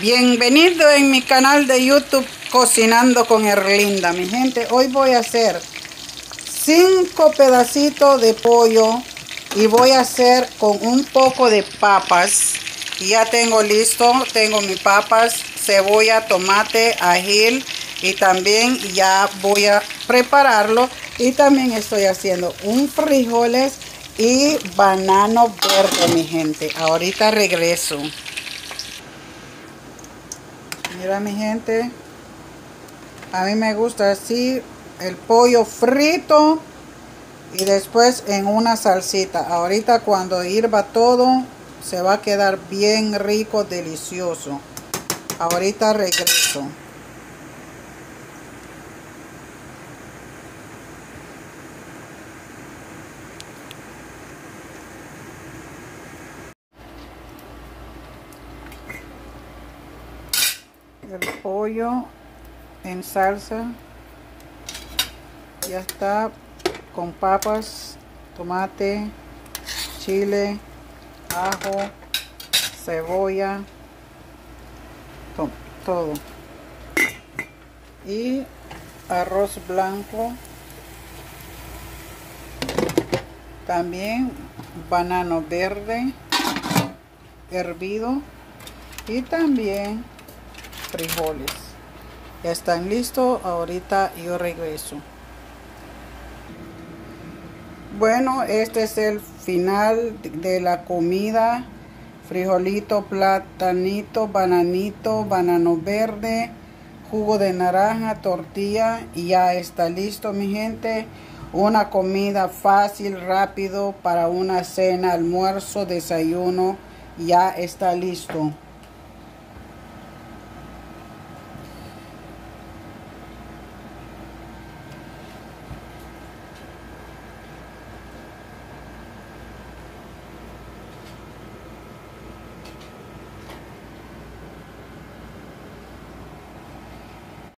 Bienvenido en mi canal de YouTube Cocinando con Erlinda, mi gente. Hoy voy a hacer cinco pedacitos de pollo y voy a hacer con un poco de papas. Ya tengo listo, tengo mis papas, cebolla, tomate, ajil y también ya voy a prepararlo. Y también estoy haciendo un frijoles y banano verde, mi gente. Ahorita regreso. Mira mi gente, a mí me gusta así el pollo frito y después en una salsita. Ahorita cuando hirva todo se va a quedar bien rico, delicioso. Ahorita regreso. El pollo en salsa. Ya está con papas tomate chile ajo cebolla todo. Y arroz blanco. También banano verde hervido. Y también frijoles. Ya están listos, ahorita yo regreso. Bueno, este es el final de la comida. Frijolito, platanito, bananito, banano verde, jugo de naranja, tortilla y ya está listo mi gente. Una comida fácil, rápido para una cena, almuerzo, desayuno. Ya está listo.